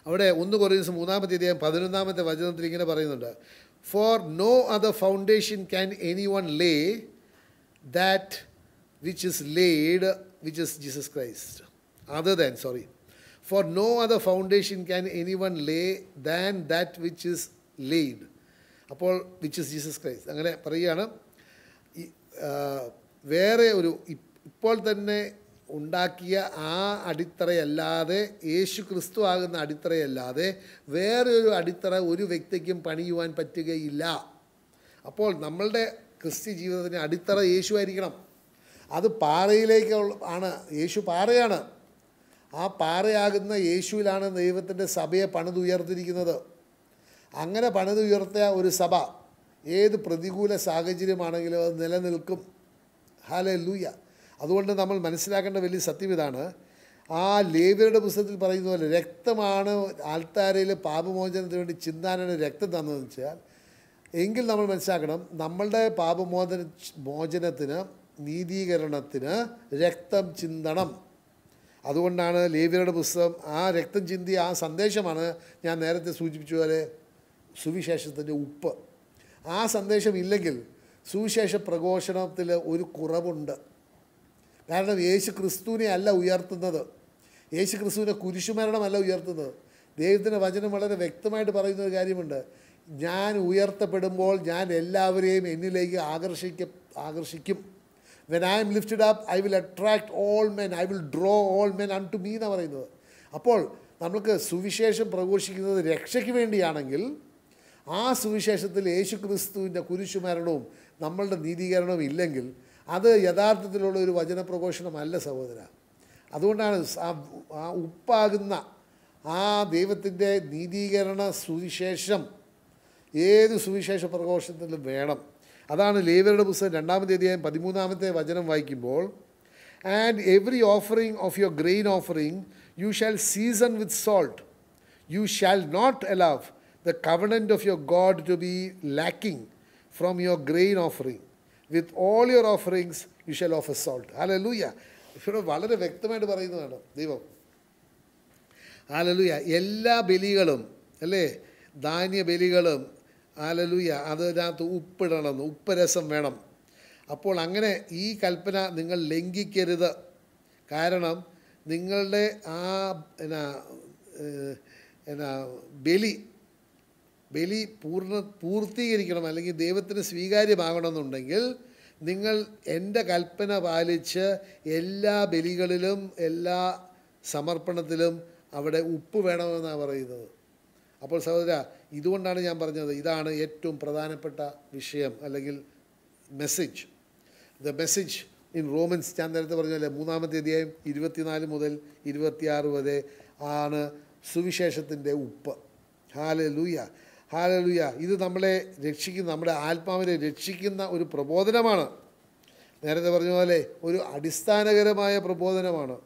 A: അവിടെ ഒന്ന് കൊറിയൻസ് മൂന്നാമത്തെ അധ്യായം പതിനൊന്നാമത്തെ വചനത്തിൽ ഇങ്ങനെ പറയുന്നുണ്ട് for no other foundation can any one lay that which is laid which is Jesus Christ other than sorry for no other foundation can any one lay than that which is laid അപ്പോൾ which is Jesus Christ അങ്ങനെ പറയുകയാണ്. വേറെ ഒരു ഇപ്പോൾ തന്നെ ഉണ്ടാക്കിയ ആ അടിത്തറയല്ലാതെ യേശു ക്രിസ്തു ആകുന്ന അടിത്തറയല്ലാതെ വേറെ ഒരു അടിത്തറ ഒരു വ്യക്തിക്കും പണിയുവാൻ പറ്റുകയില്ല. അപ്പോൾ നമ്മളുടെ ക്രിസ്ത്യ ജീവിതത്തിന് അടിത്തറ യേശു ആയിരിക്കണം അത് പാറയിലേക്ക് ആണ്. യേശു പാറയാണ്. ആ പാറയാകുന്ന യേശുവിലാണ് ദൈവത്തിന്റെ സഭയെ പണിതുയർത്തിരിക്കുന്നത്. അങ്ങനെ പണിതുയർത്തിയ ഒരു സഭ ഏത് പ്രതികൂല സാഹചര്യമാണെങ്കിലും അത് നിലനിൽക്കും. ഹാലെ ലൂയ അതുകൊണ്ട് നമ്മൾ മനസ്സിലാക്കേണ്ട വലിയ സത്യം ഇതാണ്. ആ ലേവ്യരുടെ പുസ്തകത്തിൽ പറയുന്ന പോലെ രക്തമാണ് ആൾത്താരയിൽ പാപമോചനത്തിന് വേണ്ടി ചിന്താനാണ് രക്തം തന്നതെന്ന് വെച്ചാൽ എങ്കിൽ നമ്മൾ മനസ്സിലാക്കണം നമ്മളുടെ പാപമോചന മോചനത്തിന് നീതീകരണത്തിന് രക്തം ചിന്തണം. അതുകൊണ്ടാണ് ലേവ്യരുടെ പുസ്തകം ആ രക്തം ചിന്തി ആ സന്ദേശമാണ് ഞാൻ നേരത്തെ സൂചിപ്പിച്ച പോലെ സുവിശേഷത്തിന്റെ ഉപ്പ്. ആ സന്ദേശം ഇല്ലെങ്കിൽ സുവിശേഷ പ്രഘോഷണത്തിൽ ഒരു കുറവുണ്ട്. കാരണം യേശു ക്രിസ്തുവിനെ അല്ല ഉയർത്തുന്നത്. യേശു ക്രിസ്തുവിനെ കുരിശുമരണമല്ല ഉയർത്തുന്നത്. ദൈവത്തിന്റെ വചനം വളരെ വ്യക്തമായിട്ട് പറയുന്ന ഒരു കാര്യമുണ്ട്. ഞാൻ ഉയർത്തപ്പെടുമ്പോൾ ഞാൻ എല്ലാവരെയും എന്നിലേക്ക് ആകർഷിക്ക ആകർഷിക്കും. When I am lifted up I will attract all men I will draw all men unto me എന്നാണ് പറയുന്നത്. അപ്പോൾ നമുക്ക് സുവിശേഷം പ്രഘോഷിക്കുന്നത് രക്ഷയ്ക്ക് വേണ്ടിയാണെങ്കിൽ ആ സുവിശേഷത്തിൽ യേശു ക്രിസ്തുവിന്റെ കുരിശുമരണവും നമ്മളുടെ നീതീകരണവും ഇല്ലെങ്കിൽ അത് യഥാർത്ഥത്തിലുള്ള ഒരു വചനപ്രഘോഷണമല്ല സഹോദര. അതുകൊണ്ടാണ് ആ ഉപ്പാകുന്ന ആ ദൈവത്തിന്റെ നീതീകരണ സുവിശേഷം ഏത് സുവിശേഷ പ്രഘോഷത്തിലും വേണം. അതാണ് ലേവരുടെ പുസ്തകം രണ്ടാമത്തെ അധ്യായം പതിമൂന്നാമത്തെ വചനം വായിക്കുമ്പോൾ and every offering of your grain offering you shall season with salt you shall not allow the covenant of your God to be lacking from your grain offering with all your offerings you shall offer salt Hallelujah. ഇവിടെ വളരെ വ്യക്തമായിട്ട് പറയുന്നതാണ് ദൈവം. Hallelujah എല്ലാ ബലികളും അല്ലേ? ധാന്യ ബലികളും hallelujah അതിനകത്ത് ഉപ്പിടണം ഉപ്പരസം വേണം. അപ്പോൾ അങ്ങനെ ഈ കൽപ്പന നിങ്ങൾ ലംഘിക്കരുത്. കാരണം നിങ്ങളുടെ ആ എന്നാ എന്നാ ബലി ബലി പൂർണ പൂർത്തീകരിക്കണം അല്ലെങ്കിൽ ദൈവത്തിന് സ്വീകാര്യമാകണമെന്നുണ്ടെങ്കിൽ നിങ്ങൾ എന്റെ കൽപ്പന പാലിച്ച് എല്ലാ ബലികളിലും എല്ലാ സമർപ്പണത്തിലും അവിടെ ഉപ്പ് വേണമെന്നാണ് പറയുന്നത്. അപ്പോൾ സഹോദര ഇതുകൊണ്ടാണ് ഞാൻ പറഞ്ഞത് ഇതാണ് ഏറ്റവും പ്രധാനപ്പെട്ട വിഷയം അല്ലെങ്കിൽ message the message in Romans ഞാൻ നേരത്തെ പറഞ്ഞല്ലേ മൂന്നാമത്തെ അധ്യായം ഇരുപത്തിനാല് മുതൽ ഇരുപത്തിയാറ് വരെ ആണ് സുവിശേഷത്തിന്റെ ഉപ്പ്. Hallelujah hallelujah. ഇത് നമ്മളെ രക്ഷിക്കുന്ന നമ്മുടെ ആത്മാവിനെ രക്ഷിക്കുന്ന ഒരു പ്രബോധനമാണ്. നേരത്തെ പറഞ്ഞ പോലെ ഒരു അടിസ്ഥാനകരമായ പ്രബോധനമാണ്.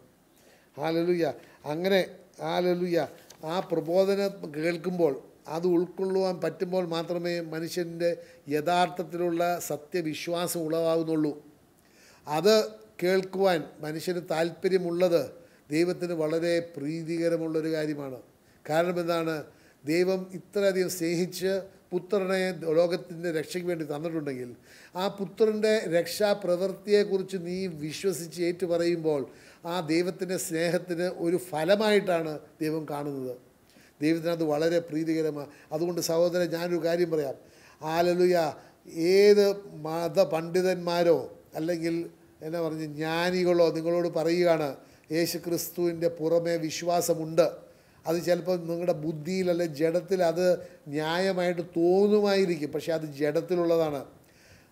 A: ഹാലലുയ. അങ്ങനെ ഹാലലുയ ആ പ്രബോധനം കേൾക്കുമ്പോൾ അത് ഉൾക്കൊള്ളുവാൻ പറ്റുമ്പോൾ മാത്രമേ മനുഷ്യന്റെ യഥാർത്ഥത്തിലുള്ള സത്യവിശ്വാസം ഉളവാകുന്നുള്ളൂ. അത് കേൾക്കുവാൻ മനുഷ്യന് താല്പര്യമുള്ളത് ദൈവത്തിന് വളരെ പ്രീതികരമുള്ളൊരു കാര്യമാണ്. കാരണം എന്താണ്? ദൈവം ഇത്രയധികം സ്നേഹിച്ച് പുത്രനെ ലോകത്തിന്റെ രക്ഷയ്ക്ക് വേണ്ടി തന്നിട്ടുണ്ടെങ്കിൽ ആ പുത്രന്റെ രക്ഷാപ്രവൃത്തിയെക്കുറിച്ച് നീ വിശ്വസിച്ച് ഏറ്റു പറയുമ്പോൾ ആ ദൈവത്തിന്റെ സ്നേഹത്തിന് ഒരു ഫലമായിട്ടാണ് ദൈവം കാണുന്നത്. ദൈവത്തിനത് വളരെ പ്രീതികരമാണ് അതുകൊണ്ട് സഹോദരൻ ഞാനൊരു കാര്യം പറയാം. ആലലുയ ഏത് മത പണ്ഡിതന്മാരോ അല്ലെങ്കിൽ എന്നാ പറഞ്ഞ് ജ്ഞാനികളോ നിങ്ങളോട് പറയുകയാണ് യേശു ക്രിസ്തുവിന്റെ പുറമേ വിശ്വാസമുണ്ട്. അത് ചിലപ്പോൾ നിങ്ങളുടെ ബുദ്ധിയിൽ അല്ലെ ജഡത്തിൽ അത് ന്യായമായിട്ട് തോന്നുമായിരിക്കും. പക്ഷേ അത് ജഡത്തിലുള്ളതാണ്.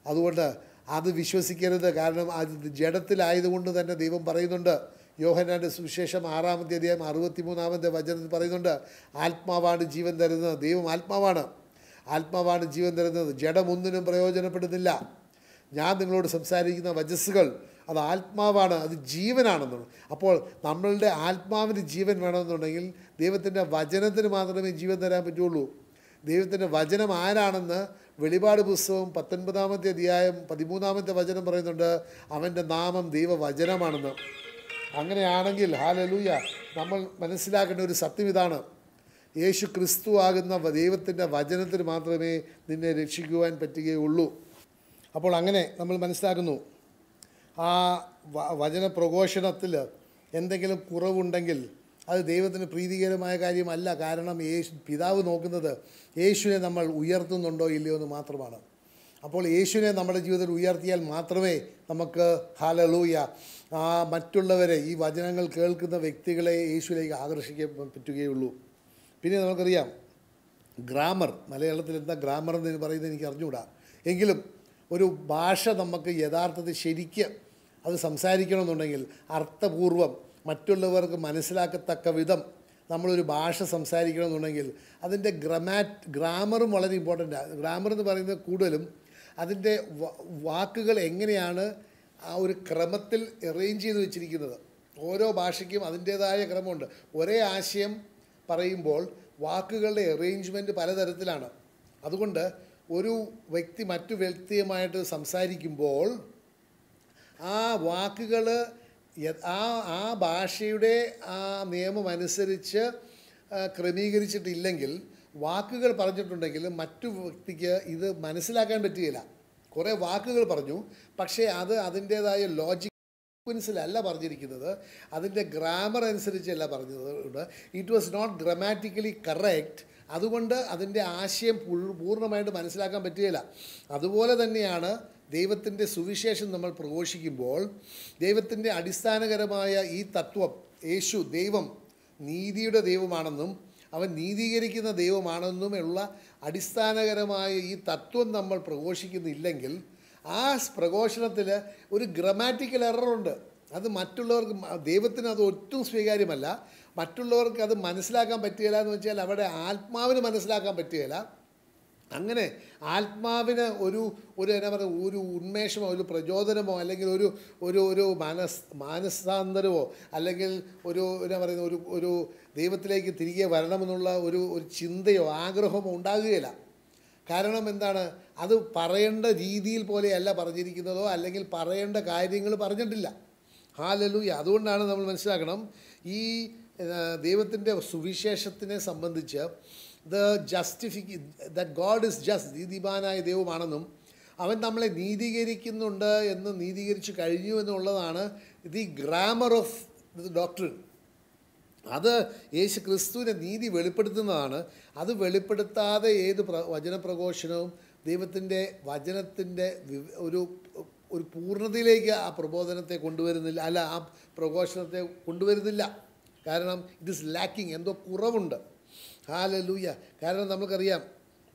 A: അതുകൊണ്ട് അത് വിശ്വസിക്കരുത്. കാരണം അത് ജഡത്തിലായതുകൊണ്ട് തന്നെ ദൈവം പറയുന്നുണ്ട്. യോഹനാന്റെ സുവിശേഷം ആറാമത്തെ അധ്യായം അറുപത്തിമൂന്നാമത്തെ വചനത്തിൽ പറയുന്നുണ്ട് ആത്മാവാണ് ജീവൻ തരുന്നത്. ദൈവം ആത്മാവാണ്. ആത്മാവാണ് ജീവൻ തരുന്നത്. ജഡമൊന്നിനും പ്രയോജനപ്പെടുന്നില്ല. ഞാൻ നിങ്ങളോട് സംസാരിക്കുന്ന വചസ്സുകൾ അത് ആത്മാവാണ് അത് ജീവനാണെന്നാണ് അപ്പോൾ നമ്മളുടെ ആത്മാവിന് ജീവൻ വേണമെന്നുണ്ടെങ്കിൽ ദൈവത്തിന്റെ വചനത്തിന് മാത്രമേ ജീവൻ തരാൻ പറ്റുള്ളൂ. ദൈവത്തിന്റെ വചനം ആരാണെന്ന് വെളിപാട് പുസ്തകം പത്തൊൻപതാമത്തെ അധ്യായം പതിമൂന്നാമത്തെ വചനം പറയുന്നുണ്ട് അവന്റെ നാമം ദൈവവചനമാണെന്ന്. അങ്ങനെയാണെങ്കിൽ ഹാലലൂയ നമ്മൾ മനസ്സിലാക്കേണ്ട ഒരു സത്യം ഇതാണ്. യേശു ക്രിസ്തു ആകുന്ന ദൈവത്തിന്റെ വചനത്തിന് മാത്രമേ നിന്നെ രക്ഷിക്കുവാൻ പറ്റുകയുള്ളൂ. അപ്പോൾ അങ്ങനെ നമ്മൾ മനസ്സിലാക്കുന്നു. ആ വചന പ്രഘോഷണത്തിൽ എന്തെങ്കിലും കുറവുണ്ടെങ്കിൽ അത് ദൈവത്തിന് പ്രീതികരമായ കാര്യമല്ല. കാരണം യേശു പിതാവ് നോക്കുന്നത് യേശുവിനെ നമ്മൾ ഉയർത്തുന്നുണ്ടോ ഇല്ലയോ എന്ന് മാത്രമാണ്. അപ്പോൾ യേശുവിനെ നമ്മുടെ ജീവിതത്തിൽ ഉയർത്തിയാൽ മാത്രമേ നമുക്ക് ഹാലലൂയ ആ മറ്റുള്ളവരെ ഈ വചനങ്ങൾ കേൾക്കുന്ന വ്യക്തികളെ യേശുവിലേക്ക് ആകർഷിക്കാൻ പറ്റുകയുള്ളൂ പിന്നെ നമുക്കറിയാം ഗ്രാമർ മലയാളത്തിൽ എന്താ ഗ്രാമർ എന്ന് പറയുന്നത് എനിക്ക് അറിഞ്ഞുകൂടാ. എങ്കിലും ഒരു ഭാഷ നമുക്ക് യഥാർത്ഥത്തിൽ ശരിക്ക് അത് സംസാരിക്കണമെന്നുണ്ടെങ്കിൽ അർത്ഥപൂർവം മറ്റുള്ളവർക്ക് മനസ്സിലാക്കത്തക്ക വിധം നമ്മളൊരു ഭാഷ സംസാരിക്കണമെന്നുണ്ടെങ്കിൽ അതിന്റെ ഗ്രമാറ്റ് ഗ്രാമറും വളരെ ഇമ്പോർട്ടന്റാണ് ഗ്രാമർ എന്ന് പറയുന്നത് കൂടുതലും അതിന്റെ വാക്കുകൾ എങ്ങനെയാണ് ആ ഒരു ക്രമത്തിൽ അറേഞ്ച് ചെയ്ത് വെച്ചിരിക്കുന്നത്. ഓരോ ഭാഷയ്ക്കും അതിന്റേതായ ക്രമമുണ്ട്. ഒരേ ആശയം പറയുമ്പോൾ വാക്കുകളുടെ അറേഞ്ച്മെന്റ് പലതരത്തിലാണ്. അതുകൊണ്ട് ഒരു വ്യക്തി മറ്റു വ്യക്തിയുമായിട്ട് സംസാരിക്കുമ്പോൾ ആ വാക്കുകൾ ആ ആ ഭാഷയുടെ ആ നിയമം അനുസരിച്ച് ക്രമീകരിച്ചിട്ടില്ലെങ്കിൽ വാക്കുകൾ പറഞ്ഞിട്ടുണ്ടെങ്കിൽ മറ്റു വ്യക്തിക്ക് ഇത് മനസ്സിലാക്കാൻ പറ്റുകയില്ല. കുറേ വാക്കുകൾ പറഞ്ഞു പക്ഷേ അത് അതിന്റേതായ ലോജിക് സീക്വൻസിലല്ല പറഞ്ഞിരിക്കുന്നത്. അതിന്റെ ഗ്രാമർ അനുസരിച്ചല്ല പറഞ്ഞത് it was not grammatically correct അതുകൊണ്ട് അതിന്റെ ആശയം പൂർണമായിട്ട് മനസ്സിലാക്കാൻ പറ്റുകയില്ല. അതുപോലെ തന്നെയാണ് ദൈവത്തിന്റെ സുവിശേഷം നമ്മൾ പ്രഘോഷിക്കുമ്പോൾ ദൈവത്തിന്റെ അടിസ്ഥാനകരമായ ഈ തത്വം യേശു ദൈവം നീതിയുടെ ദൈവമാണെന്നും അവൻ നീതീകരിക്കുന്ന ദൈവമാണെന്നുമുള്ള അടിസ്ഥാനകരമായ ഈ തത്വം നമ്മൾ പ്രഘോഷിക്കുന്നില്ലെങ്കിൽ ആ പ്രഘോഷണത്തിൽ ഒരു ഗ്രമാറ്റിക്കൽ എററുണ്ട് അത് മറ്റുള്ളവർക്ക് ദൈവത്തിന് അത് ഒട്ടും സ്വീകാര്യമല്ല. മറ്റുള്ളവർക്ക് അത് മനസ്സിലാക്കാൻ പറ്റുകയില്ല എന്ന് വെച്ചാൽ അവിടെ ആത്മാവിന് മനസ്സിലാക്കാൻ പറ്റുകയില്ല. അങ്ങനെ ആത്മാവിന് ഒരു ഒരു എന്നാ പറയുക ഒരു ഉന്മേഷമോ ഒരു പ്രചോദനമോ അല്ലെങ്കിൽ ഒരു ഒരു ഒരു മാനസ് മാനസാന്തരമോ അല്ലെങ്കിൽ ഒരു എന്നാ പറയുന്ന ഒരു ഒരു ദൈവത്തിലേക്ക് തിരികെ വരണമെന്നുള്ള ഒരു ഒരു ചിന്തയോ ആഗ്രഹമോ ഉണ്ടാകുകയില്ല. കാരണം എന്താണ്? അത് പറയേണ്ട രീതിയിൽ പോലെയല്ല പറഞ്ഞിരിക്കുന്നതോ അല്ലെങ്കിൽ പറയേണ്ട കാര്യങ്ങൾ പറഞ്ഞിട്ടില്ല. ഹാലലൂയ. അതുകൊണ്ടാണ് നമ്മൾ മനസ്സിലാക്കണം ഈ ദൈവത്തിന്റെ സുവിശേഷത്തിനെ സംബന്ധിച്ച് the justifica that God is just നീതിമാനായ ദൈവമാണെന്നും അവൻ നമ്മളെ നീതീകരിക്കുന്നുണ്ട് എന്ന് നീതീകരിച്ചു കഴിഞ്ഞു എന്നുള്ളതാണ് ദി ഗ്രാമർ ഓഫ് ഡോക്ടറിൻ അത് യേശു ക്രിസ്തുവിനെ നീതി വെളിപ്പെടുത്തുന്നതാണ്. അത് വെളിപ്പെടുത്താതെ ഏത് പ്ര വചനപ്രഘോഷണവും ദൈവത്തിന്റെ വചനത്തിന്റെ ഒരു ഒരു പൂർണതയിലേക്ക് ആ പ്രബോധനത്തെ കൊണ്ടുവരുന്നില്ല. അല്ല ആ പ്രഘോഷണത്തെ കൊണ്ടുവരുന്നില്ല. കാരണം ഇറ്റ് ഇസ് ലാക്കിങ് എന്തോ കുറവുണ്ട്. ഹാലലൂയ. കാരണം നമുക്കറിയാം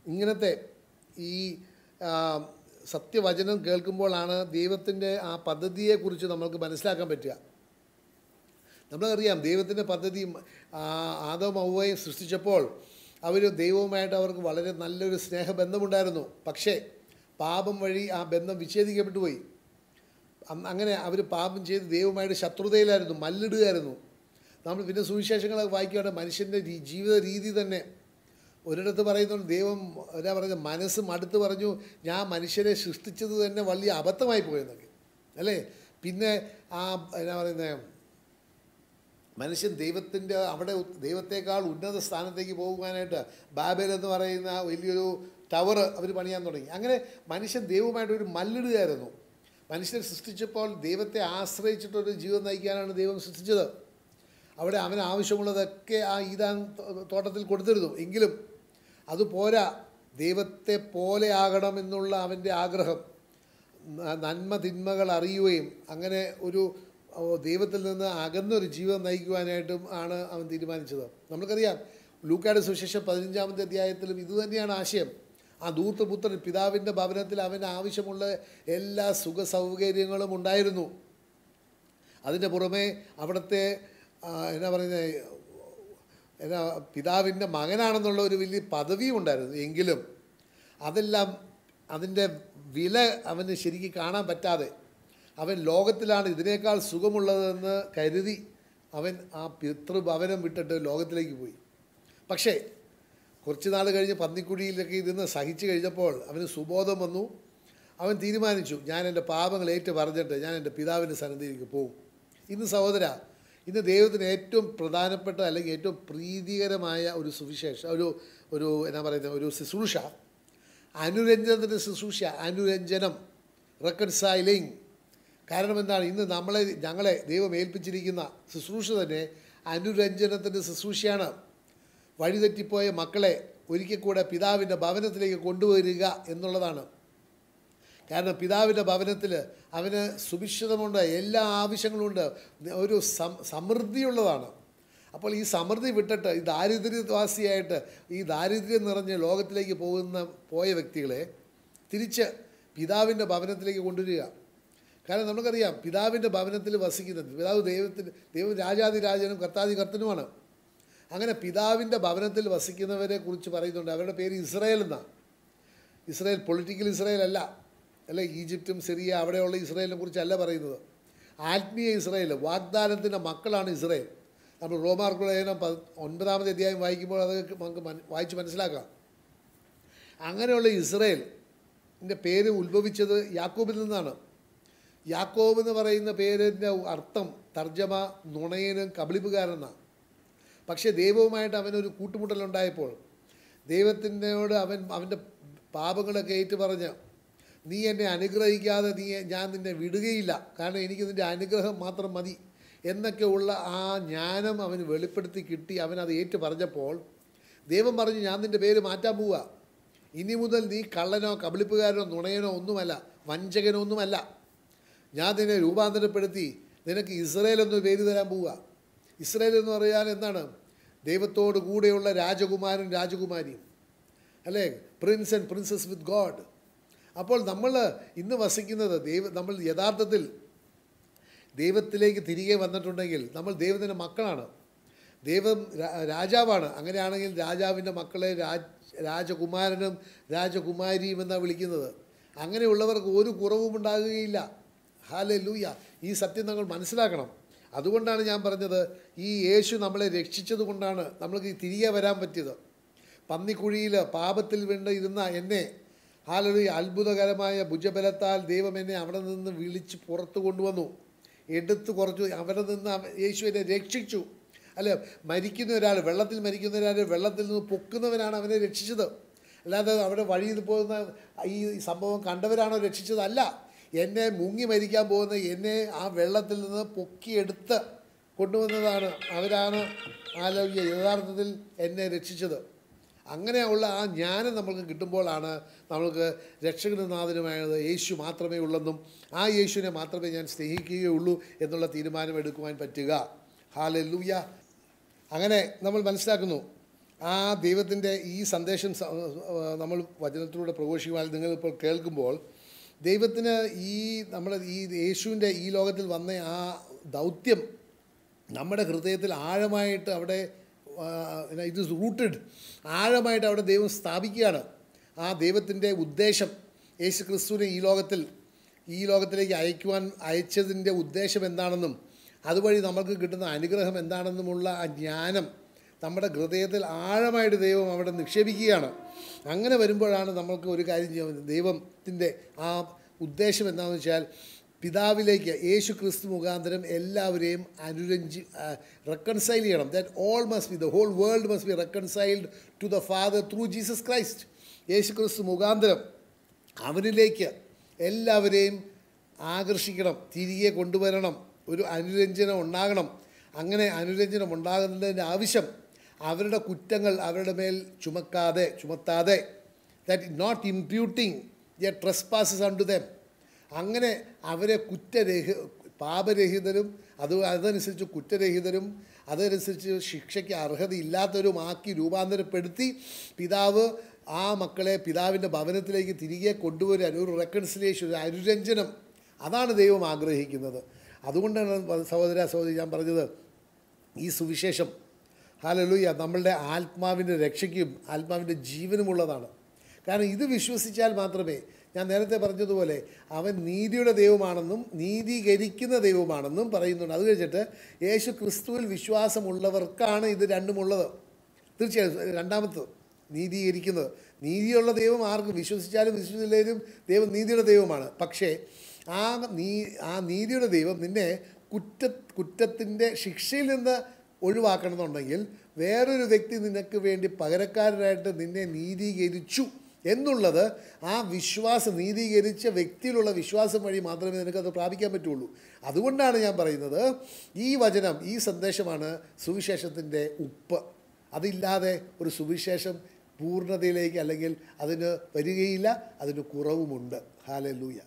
A: ഇങ്ങനത്തെ ഈ സത്യവചനം കേൾക്കുമ്പോഴാണ് ദൈവത്തിന്റെ ആ പദ്ധതിയെക്കുറിച്ച് നമ്മൾക്ക് മനസ്സിലാക്കാൻ പറ്റുക. നമ്മളറിയാം ദൈവത്തിന്റെ പദ്ധതി ആദവും ഔവയും സൃഷ്ടിച്ചപ്പോൾ അവർ ദൈവവുമായിട്ട് അവർക്ക് വളരെ നല്ലൊരു സ്നേഹബന്ധമുണ്ടായിരുന്നു. പക്ഷേ പാപം വഴി ആ ബന്ധം വിച്ഛേദിക്കപ്പെട്ടു പോയി. അങ്ങനെ അവർ പാപം ചെയ്ത് ദൈവമായിട്ട് ശത്രുതയിലായിരുന്നു മല്ലിടുകയായിരുന്നു. നമ്മൾ പിന്നെ സുവിശേഷങ്ങളൊക്കെ വായിക്കുകയാണെങ്കിൽ മനുഷ്യന്റെ ജീവിത രീതി തന്നെ. ഒരിടത്ത് പറയുന്നുണ്ട് ദൈവം എന്താ പറയുന്നത്? മനസ്സ് മടുത്ത് പറഞ്ഞു ഞാൻ മനുഷ്യരെ സൃഷ്ടിച്ചത് തന്നെ വലിയ അബദ്ധമായി പോയെന്നൊക്കെ. അല്ലേ? പിന്നെ ആ എന്നാ പറയുന്നത് മനുഷ്യൻ ദൈവത്തിന്റെ അവിടെ ദൈവത്തെക്കാൾ ഉന്നത സ്ഥാനത്തേക്ക് പോകുവാനായിട്ട് ബാബേൽ എന്ന് പറയുന്ന വലിയൊരു ടവർ അവർ പണിയാൻ തുടങ്ങി. അങ്ങനെ മനുഷ്യൻ ദൈവമായിട്ട് ഒരു മല്ലിടുകയായിരുന്നു. മനുഷ്യനെ സൃഷ്ടിച്ചപ്പോൾ ദൈവത്തെ ആശ്രയിച്ചിട്ടൊരു ജീവിതം നയിക്കാനാണ് ദൈവം സൃഷ്ടിച്ചത്. അവിടെ അവന് ആവശ്യമുള്ളതൊക്കെ ആ ഈതാൻ തോട്ടത്തിൽ കൊടുത്തിരുന്നു. എങ്കിലും അത് പോരാ. ദൈവത്തെ പോലെ ആകണമെന്നുള്ള അവന്റെ ആഗ്രഹം. നന്മ തിന്മകൾ അറിയുകയും അങ്ങനെ ഒരു ദൈവത്തിൽ നിന്ന് അകന്നൊരു ജീവിതം നയിക്കുവാനായിട്ടും ആണ് അവൻ തീരുമാനിച്ചത്. നമുക്കറിയാം ലൂക്കാട് സുശേഷം പതിനഞ്ചാമത്തെ അധ്യായത്തിലും ഇതുതന്നെയാണ് ആശയം. ആ ദൂർത്തപുത്രൻ പിതാവിന്റെ ഭവനത്തിൽ അവന് ആവശ്യമുള്ള എല്ലാ സുഖ സൗകര്യങ്ങളും ഉണ്ടായിരുന്നു. അതിന്റെ പുറമെ അവിടുത്തെ എന്നാ പറയുന്നത് എന്നാ പിതാവിന്റെ മകനാണെന്നുള്ള ഒരു വലിയ പദവിയും ഉണ്ടായിരുന്നു. എങ്കിലും അതെല്ലാം അതിന്റെ വില അവന് ശരിക്കും കാണാൻ പറ്റാതെ അവൻ ലോകത്തിലാണ് ഇതിനേക്കാൾ സുഖമുള്ളതെന്ന് കരുതി അവൻ ആ പിതൃഭവനം വിട്ടിട്ട് ലോകത്തിലേക്ക് പോയി. പക്ഷേ കുറച്ച് നാൾ കഴിഞ്ഞ് പന്നിക്കുഴിയിലൊക്കെ ഇരുന്ന് സഹിച്ചു കഴിഞ്ഞപ്പോൾ അവന് സുബോധം വന്നു. അവൻ തീരുമാനിച്ചു ഞാൻ എന്റെ പാപങ്ങൾ ഏറ്റു പറഞ്ഞിട്ട് ഞാൻ എന്റെ പിതാവിന്റെ സന്നിധിയിലേക്ക് പോകും. ഇന്ന് സഹോദര ഇന്ന് ദൈവത്തിന് ഏറ്റവും പ്രധാനപ്പെട്ട അല്ലെങ്കിൽ ഏറ്റവും പ്രീതികരമായ ഒരു സുവിശേഷ ഒരു ഒരു എന്നാ പറയുന്നത് ഒരു ശുശ്രൂഷ. അനുരഞ്ജനത്തിന്റെ ശുശ്രൂഷ അനുരഞ്ജനം റെക്കൺസൈലിങ് കാരണം എന്താണ്? ഇന്ന് നമ്മളെ ഞങ്ങളെ ദൈവം ഏൽപ്പിച്ചിരിക്കുന്ന ശുശ്രൂഷ തന്നെ അനുരഞ്ജനത്തിന്റെ ശുശ്രൂഷയാണ്. വഴിതെറ്റിപ്പോയ മക്കളെ ഒരിക്കൽ കൂടെ പിതാവിന്റെ ഭവനത്തിലേക്ക് കൊണ്ടുവരിക എന്നുള്ളതാണ്. കാരണം പിതാവിന്റെ ഭവനത്തിൽ അവന് സുഭിക്ഷിതമുണ്ട് എല്ലാ ആവശ്യങ്ങളുമുണ്ട് ഒരു സമൃദ്ധിയുള്ളതാണ്. അപ്പോൾ ഈ സമൃദ്ധി വിട്ടിട്ട് ഈ ദാരിദ്ര്യവാസിയായിട്ട് ഈ ദാരിദ്ര്യം നിറഞ്ഞ് ലോകത്തിലേക്ക് പോകുന്ന പോയ വ്യക്തികളെ തിരിച്ച് പിതാവിന്റെ ഭവനത്തിലേക്ക് കൊണ്ടുവരിക. കാരണം നമുക്കറിയാം പിതാവിന്റെ ഭവനത്തിൽ വസിക്കുന്നത് പിതാവ് ദൈവത്തിന് ദൈവം രാജാതിരാജനും കർത്താതി കർത്തനുമാണ് അങ്ങനെ പിതാവിന്റെ ഭവനത്തിൽ വസിക്കുന്നവരെ കുറിച്ച് പറയുന്നുണ്ട്. അവരുടെ പേര് ഇസ്രയേൽ എന്നാണ്. ഇസ്രയേൽ പൊളിറ്റിക്കൽ ഇസ്രയേൽ അല്ല. അല്ലെ ഈജിപ്തും സിറിയ അവിടെയുള്ള ഇസ്രയേലിനെ കുറിച്ചല്ല പറയുന്നത്. ആത്മീയ ഇസ്രയേൽ വാഗ്ദാനത്തിന്റെ മക്കളാണ് ഇസ്രയേൽ. നമ്മൾ റോമാർക്കുള്ള പ ഒൻപതാമത്തെ അധ്യായം വായിക്കുമ്പോൾ അത് നമുക്ക് വായിച്ച് മനസ്സിലാക്കാം. അങ്ങനെയുള്ള ഇസ്രയേലിന്റെ പേര് ഉത്ഭവിച്ചത് യാക്കോബിൽ നിന്നാണ്. യാക്കോബ് എന്ന് പറയുന്ന പേരിന്റെ അർത്ഥം തർജമ നുണയനും കബളിപ്പുകാരനാണ് പക്ഷേ ദൈവവുമായിട്ട് അവനൊരു കൂട്ടുമുട്ടലുണ്ടായപ്പോൾ ദൈവത്തിനോട് അവൻ അവന്റെ പാപങ്ങളൊക്കെ ഏറ്റുപറഞ്ഞ് നീ എന്നെ അനുഗ്രഹിക്കാതെ നീ ഞാൻ നിന്നെ വിടുകയില്ല. കാരണം എനിക്ക് നിന്റെ അനുഗ്രഹം മാത്രം മതി. എന്നൊക്കെ ഉള്ള ആ ജ്ഞാനം അവന് വെളിപ്പെടുത്തി കിട്ടി. അവൻ അത് ഏറ്റു പറഞ്ഞപ്പോൾ ദൈവം പറഞ്ഞു ഞാൻ നിന്റെ പേര് മാറ്റാൻ പോവുക ഇനി മുതൽ നീ കള്ളനോ കബളിപ്പുകാരനോ നുണയനോ ഒന്നുമല്ല വഞ്ചകനോ ഒന്നുമല്ല. ഞാൻ നിന്നെ രൂപാന്തരപ്പെടുത്തി നിനക്ക് ഇസ്രയേൽ എന്ന് പേര് തരാൻ പോവുക ഇസ്രയേൽ എന്ന് പറയാൻ എന്താണ്? ദൈവത്തോട് കൂടെയുള്ള രാജകുമാരൻ രാജകുമാരിയും അല്ലേ? Prince and princess with God അപ്പോൾ നമ്മൾ ഇന്ന് വസിക്കുന്നത് ദൈവ നമ്മൾ യഥാർത്ഥത്തിൽ ദൈവത്തിലേക്ക് തിരികെ വന്നിട്ടുണ്ടെങ്കിൽ നമ്മൾ ദൈവത്തിന്റെ മക്കളാണ്. ദൈവം രാജാവാണ്. അങ്ങനെയാണെങ്കിൽ രാജാവിന്റെ മക്കളെ രാജ് രാജകുമാരനും രാജകുമാരിയും എന്നാണ് വിളിക്കുന്നത്. അങ്ങനെയുള്ളവർക്ക് ഒരു കുറവും ഉണ്ടാകുകയില്ല. ഹാലെ ലൂയ ഈ സത്യം നമ്മൾ മനസ്സിലാക്കണം. അതുകൊണ്ടാണ് ഞാൻ പറഞ്ഞത് ഈ യേശു നമ്മളെ രക്ഷിച്ചത് കൊണ്ടാണ് നമ്മൾക്ക് തിരികെ വരാൻ പറ്റിയത്. പന്നിക്കുഴിയിൽ പാപത്തിൽ വേണ്ട ഇരുന്ന എന്നെ ഹാലൊരു അത്ഭുതകരമായ ഭുജബലത്താൽ ദൈവം എന്നെ അവിടെ നിന്ന് വിളിച്ച് പുറത്തു കൊണ്ടുവന്നു. എടുത്തു കുറച്ചു അവിടെ നിന്ന് യേശു എന്നെ രക്ഷിച്ചു. അല്ല മരിക്കുന്ന ഒരാൾ വെള്ളത്തിൽ മരിക്കുന്ന ഒരാൾ വെള്ളത്തിൽ നിന്ന് പൊക്കുന്നവനാണ് അവനെ രക്ഷിച്ചത്. അല്ലാതെ അവിടെ വഴിയിൽ പോകുന്ന ഈ സംഭവം കണ്ടവരാണോ രക്ഷിച്ചതല്ല. എന്നെ മുങ്ങി മരിക്കാൻ പോകുന്ന എന്നെ ആ വെള്ളത്തിൽ നിന്ന് പൊക്കിയെടുത്ത് കൊണ്ടുവന്നതാണ് അവരാണ് ആലോചിക്കുക യഥാർത്ഥത്തിൽ എന്നെ രക്ഷിച്ചത്. അങ്ങനെയുള്ള ആ ജ്ഞാനം നമ്മൾക്ക് കിട്ടുമ്പോഴാണ് നമ്മൾക്ക് രക്ഷകനാഥനുമായത് യേശു മാത്രമേ ഉള്ളെന്നും ആ യേശുവിനെ മാത്രമേ ഞാൻ സ്നേഹിക്കുകയുള്ളൂ എന്നുള്ള തീരുമാനം എടുക്കുവാൻ പറ്റുക. ഹാലൂയ അങ്ങനെ നമ്മൾ മനസ്സിലാക്കുന്നു ആ ദൈവത്തിന്റെ ഈ സന്ദേശം നമ്മൾ വചനത്തിലൂടെ പ്രഘോഷിക്കുവാൻ നിങ്ങളിപ്പോൾ കേൾക്കുമ്പോൾ ദൈവത്തിന് ഈ നമ്മൾ ഈ യേശുവിന്റെ ഈ ലോകത്തിൽ വന്ന ആ ദൗത്യം നമ്മുടെ ഹൃദയത്തിൽ ആഴമായിട്ട് അവിടെ ഇസ് റൂട്ടഡ് ആഴമായിട്ട് അവിടെ ദൈവം സ്ഥാപിക്കുകയാണ്. ആ ദൈവത്തിന്റെ ഉദ്ദേശം യേശു ക്രിസ്തുവിനെ ഈ ലോകത്തിൽ ഈ ലോകത്തിലേക്ക് അയക്കുവാൻ അയച്ചതിന്റെ ഉദ്ദേശം എന്താണെന്നും അതുവഴി നമുക്ക് കിട്ടുന്ന അനുഗ്രഹം എന്താണെന്നുമുള്ള ആ ജ്ഞാനം നമ്മുടെ ഹൃദയത്തിൽ ആഴമായിട്ട് ദൈവം അവിടെ നിക്ഷേപിക്കുകയാണ്. അങ്ങനെ വരുമ്പോഴാണ് നമ്മൾക്ക് ഒരു കാര്യം ചെയ്യാൻ ദൈവത്തിന്റെ ആ ഉദ്ദേശം എന്താണെന്ന് വെച്ചാൽ പിതാവിലേക്ക് യേശു ക്രിസ്തു മുഖാന്തരം എല്ലാവരെയും അനുരഞ്ജി റെക്കൺസൈൽ ചെയ്യണം. That all must be the whole world must be reconciled to the Father through Jesus Christ യേശു ക്രിസ്തു മുഖാന്തരം അവനിലേക്ക് എല്ലാവരെയും ആകർഷിക്കണം തിരികെ കൊണ്ടുവരണം ഒരു അനുരഞ്ജനം ഉണ്ടാകണം. അങ്ങനെ അനുരഞ്ജനം ഉണ്ടാകുന്നതിന്റെ ആവശ്യം അവരുടെ കുറ്റങ്ങൾ അവരുടെ മേൽ ചുമക്കാതെ ചുമത്താതെ that not imputing the trespasses unto them അങ്ങനെ അവരെ കുറ്റരഹി പാപരഹിതരും അത് അതനുസരിച്ച് കുറ്റരഹിതരും അതനുസരിച്ച് ശിക്ഷയ്ക്ക് അർഹതയില്ലാത്തവരുമാക്കി രൂപാന്തരപ്പെടുത്തി പിതാവ് ആ മക്കളെ പിതാവിന്റെ ഭവനത്തിലേക്ക് തിരികെ കൊണ്ടുവരാൻ ഒരു റെക്കൺസിലേഷൻ ഒരു അനുരഞ്ജനം. അതാണ് ദൈവം ആഗ്രഹിക്കുന്നത്. അതുകൊണ്ടാണ് സഹോദര സഹോദരി ഞാൻ പറഞ്ഞത് ഈ സുവിശേഷം. ഹാലലൂയ നമ്മളുടെ ആത്മാവിന്റെ രക്ഷയ്ക്കും ആത്മാവിന്റെ ജീവനുമുള്ളതാണ്. കാരണം ഇത് വിശ്വസിച്ചാൽ മാത്രമേ ഞാൻ നേരത്തെ പറഞ്ഞതുപോലെ അവൻ നീതിയുടെ ദൈവമാണെന്നും നീതീകരിക്കുന്ന ദൈവമാണെന്നും പറയുന്നുണ്ട്. അത് കഴിഞ്ഞിട്ട് യേശു ക്രിസ്തുവിൽ വിശ്വാസമുള്ളവർക്കാണ് ഇത് രണ്ടുമുള്ളത്. തീർച്ചയായും രണ്ടാമത്തത് നീതീകരിക്കുന്നത്. നീതിയുള്ള ദൈവം ആർക്കും വിശ്വസിച്ചാലും വിശ്വസിച്ചില്ലെങ്കിലും ദൈവം നീതിയുടെ ദൈവമാണ്. പക്ഷേ ആ നീ ആ നീതിയുടെ ദൈവം നിന്നെ കുറ്റ കുറ്റത്തിന്റെ ശിക്ഷയിൽ നിന്ന് ഒഴിവാക്കണമെന്നുണ്ടെങ്കിൽ വേറൊരു വ്യക്തി നിനക്ക് വേണ്ടി പകരക്കാരനായിട്ട് നിന്നെ നീതീകരിച്ചു. എന്നുള്ളത് ആ വിശ്വാസം നീതീകരിച്ച വ്യക്തിയിലുള്ള വിശ്വാസം വഴി മാത്രമേ നിനക്കത് പ്രാപിക്കാൻ പറ്റുള്ളൂ. അതുകൊണ്ടാണ് ഞാൻ പറയുന്നത് ഈ വചനം ഈ സന്ദേശമാണ് സുവിശേഷത്തിന്റെ ഉപ്പ്. അതില്ലാതെ ഒരു സുവിശേഷം പൂർണതയിലേക്ക് അല്ലെങ്കിൽ അതിന് വരികയില്ല അതിന് കുറവുമുണ്ട്. ഹാലലൂയ.